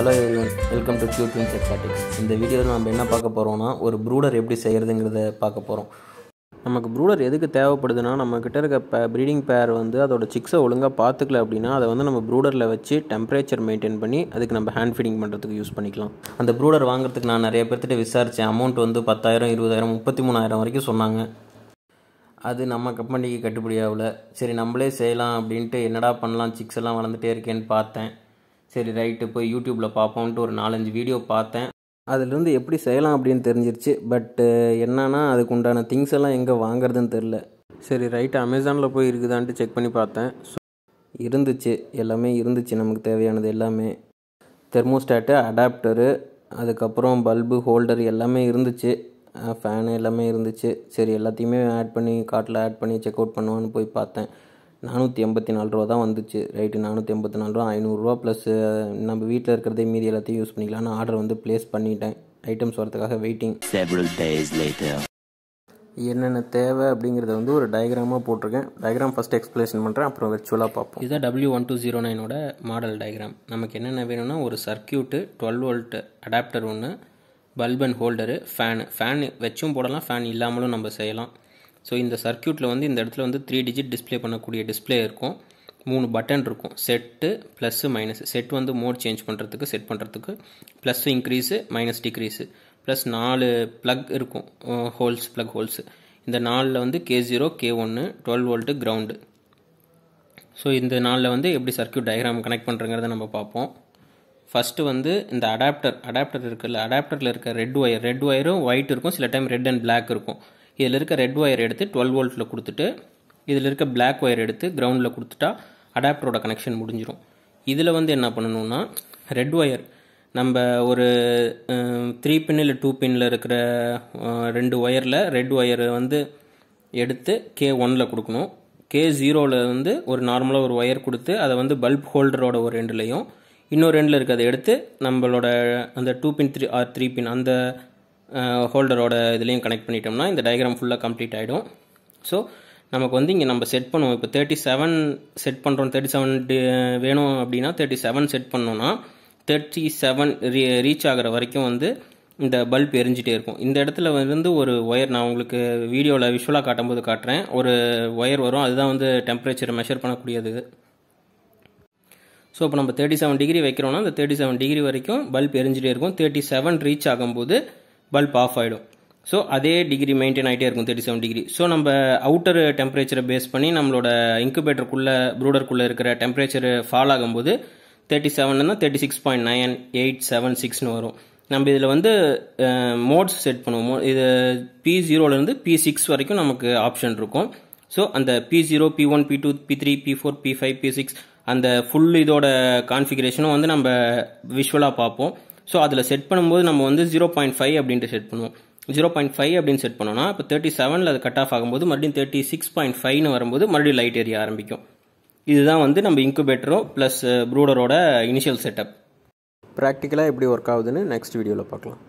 Hello everyone welcome to Q twins exotics இந்த வீடியோவில் நம்ம என்ன பார்க்க போகிறோம்னா ஒரு ப்ரூடர் எப்படி செய்கிறதுங்கிறத பார்க்க போகிறோம் நமக்கு ப்ரூடர் எதுக்கு தேவைப்படுதுன்னா நம்மக்கிட்ட இருக்க பே ப்ரீடிங் பேர் வந்து அதோட சிக்ஸை ஒழுங்காக பார்த்துக்கல அப்படின்னா அதை வந்து நம்ம ப்ரூடரில் வச்சு டெம்பரேச்சர் மெயின்டைன் பண்ணி அதுக்கு நம்ம ஹேண்ட் ஃபீடிங் பண்ணுறதுக்கு யூஸ் பண்ணிக்கலாம். அந்த ப்ரூடர் வாங்குறதுக்கு நான் நிறைய பேர்த்திட்ட விசாரித்தேன் அமௌண்ட் வந்து பத்தாயிரம் இருபதாயிரம் முப்பத்தி மூணாயிரம் வரைக்கும் சொன்னாங்க. அது நம்ம கம்பெனிக்கு கட்டுப்படி ஆகல. சரி நம்மளே செய்யலாம் அப்படின்ட்டு என்னடா பண்ணலாம் சிக்ஸ் எல்லாம் வளர்ந்துட்டே இருக்கேன்னு பார்த்தேன். சரி ரைட்டு போய் யூடியூப்பில் பார்ப்போன்ட்டு ஒரு நாலஞ்சு வீடியோ பார்த்தேன். அதுலேருந்து எப்படி செய்யலாம் அப்படின்னு தெரிஞ்சிருச்சு. பட்டு என்னன்னா அதுக்கு உண்டான திங்ஸ் எல்லாம் எங்கே வாங்குறதுன்னு தெரில சரி ரைட்டு அமேசானில் போய் இருக்குதான்ட்டு செக் பண்ணி பார்த்தேன். இருந்துச்சு. எல்லாமே இருந்துச்சு. நமக்கு தேவையானது எல்லாமே. தெர்மோஸ்டாட்டு அடாப்டரு அதுக்கப்புறம் பல்பு ஹோல்டர் எல்லாமே இருந்துச்சு. ஃபேனு எல்லாமே இருந்துச்சு. சரி எல்லாத்தையுமே ஆட் பண்ணி காட்டில் ஆட் பண்ணி செக் அவுட் பண்ணுவான்னு போய் பார்த்தேன். நானூற்றி எண்பத்தி நாலு ரூபா தான் வந்துச்சு. ரைட்டு நானூற்றி எண்பத்தி நாலு ரூபா ஐநூறுரூவா ப்ளஸ் நம்ம வீட்டில் இருக்கிறதே மீதி எல்லாத்தையும் யூஸ் பண்ணிக்கலாம்னு ஆர்டர் வந்து ப்ளேஸ் பண்ணிட்டேன். ஐட்டம்ஸ் வரதுக்காக வெயிட்டிங். என்னென்ன தேவை அப்படிங்கிறத வந்து ஒரு டயக்ராமாக போட்டிருக்கேன். டயக்ராம் ஃபஸ்ட் எக்ஸ்பிளேஷன் பண்ணுறேன் அப்புறம் விர்ச்சுவலாக பார்ப்போம். இதுதான் டபிள்யூ ஒன் டூ ஜீரோ நைனோட மாடல் டயக்ராம் நமக்கு என்னென்ன வேணும்னா ஒரு சர்க்கியூட்டு டுவெல் வோல்ட் அடாப்டர் ஒன்று bulb and holder fan fan வச்சும் போடலாம் ஃபேன் இல்லாமலும் நம்ம செய்யலாம். ஸோ இந்த சர்க்கியூட்டில் வந்து இந்த இடத்துல வந்து த்ரீ டிஜிட் டிஸ்ப்ளே பண்ணக்கூடிய டிஸ்ப்ளே இருக்கும். மூணு பட்டன் இருக்கும். செட்டு ப்ளஸ்ஸு மைனஸ் செட் வந்து மோட் சேஞ்ச் பண்ணுறதுக்கு செட் பண்ணுறதுக்கு plus increase minus decrease plus நாலு ப்ளக் இருக்கும். ஹோல்ஸ் ப்ளக் ஹோல்ஸு இந்த நாலில் வந்து கே ஜீரோ கே ஒன்று டுவெல் வோல்ட்டு கிரவுண்டு ஸோ இந்த நாளில் வந்து எப்படி சர்க்கியூட் டயக்ராம் கனெக்ட் பண்ணுறங்கிறத நம்ம பார்ப்போம். ஃபஸ்ட்டு வந்து இந்த அடாப்டர் அடாப்டர் இருக்குல்ல அடாப்டரில் இருக்க ரெட் ஒயர் ரெட் ஒயரும் ஒயிட் இருக்கும். சில டைம் ரெட் அண்ட் பிளாக் இருக்கும். இதில் இருக்க ரெட் ஒயர் எடுத்து டுவெல் வோல்ட்டில் கொடுத்துட்டு இதில் இருக்க பிளாக் ஒயர் எடுத்து கிரவுண்டில் கொடுத்துட்டா அடாப்டரோட கனெக்ஷன் முடிஞ்சிடும் இதில் வந்து என்ன பண்ணணும்னா ரெட் ஒயர் நம்ம ஒரு த்ரீ பின் இல்லை டூ பின்னில் இருக்கிற ரெண்டு ஒயரில் ரெட் ஒயரை வந்து எடுத்து கே ஒனில் கொடுக்கணும். கே ஜீரோவில் வந்து ஒரு நார்மலாக ஒரு ஒயர் கொடுத்து அதை வந்து பல்ப் ஹோல்டரோட ஒரு ரெண்டுலையும் இன்னொரு ரெண்டில் இருக்கிறத எடுத்து நம்மளோட அந்த two pin three or three pin அந்த ஹோல்டரோட இதுலேயும் கனெக்ட் பண்ணிட்டோம்னா இந்த டயக்ராம் ஃபுல்லாக கம்ப்ளீட் ஆகிடும் ஸோ நமக்கு வந்து இங்கே நம்ம செட் பண்ணுவோம். இப்போ தேர்ட்டி செவன் செட் பண்ணுறோம் தேர்ட்டி செவன் வேணும் அப்படின்னா தேர்ட்டி செவன் செட் பண்ணோன்னா தேர்ட்டி செவன் ரீ ரீச் ஆகிற வரைக்கும் வந்து இந்த பல்ப் எரிஞ்சிட்டே இருக்கும். இந்த இடத்துல வந்து ஒரு ஒயர் நான் உங்களுக்கு வீடியோவில் விஷுவலாக காட்டும்போது காட்டுறேன். ஒரு ஒயர் வரும். அதுதான் வந்து டெம்பரேச்சர் மெஷர் பண்ணக்கூடியது. ஸோ இப்போ நம்ம தேர்ட்டி செவன் டிகிரி வைக்கிறோம்னா அந்த தேர்ட்டி செவன் டிகிரி வரைக்கும் பல்ப் எரிஞ்சிட்டே இருக்கும். தேர்ட்டி செவன் ரீச் ஆகும்போது பல்ப் ஆஃப் ஆகிடும் ஸோ அதே டிகிரி மெயின்டைன் ஆகிட்டே இருக்கும் தேர்ட்டி செவன் டிகிரி ஸோ நம்ம அவுட்டர் டெம்பரேச்சரை பேஸ் பண்ணி நம்மளோட இன்குபேட்டருக்குள்ளே ப்ரூடருக்குள்ளே இருக்கிற டெம்பரேச்சர் ஃபால் ஆகும்போது thirty செவன்னா thirty six point nine eight seven சிக்ஸ்னு வரும். நம்ம இதில் வந்து மோட்ஸ் செட் பண்ணுவோம். இது பி ஜீரோலேருந்து பி சிக்ஸ் வரைக்கும் நமக்கு ஆப்ஷன் இருக்கும். ஸோ அந்த P zero P one P two P three P four P five P six அந்த ஃபுல் இதோட கான்ஃபிகரேஷனும் வந்து நம்ம விஷுவலாக பார்ப்போம். ஸோ அதில் செட் பண்ணும்போது நம்ம வந்து ஜீரோ பாயிண்ட் ஃபைவ் அப்படின்ட்டு செட் பண்ணுவோம். ஜீரோ பாயிண்ட் ஃபைவ் அப்படின்னு செட் பண்ணோம்னா இப்போ தேர்ட்டி செவனில் அது கட் ஆஃப் ஆகும்போது மறுபடியும் தேர்ட்டி சிக்ஸ் பாயிண்ட் ஃபைவ்னு வரும்போது மறுபடியும் லைட் எரிய ஆரம்பிக்கும். இதுதான் வந்து நம்ம இன்குபேட்டரோ ப்ளஸ் ப்ரூடரோட இனிஷியல் செட்டப் ப்ராக்டிக்கலாக எப்படி ஒர்க் ஆகுதுன்னு நெக்ஸ்ட் வீடியோவில் பார்க்கலாம்.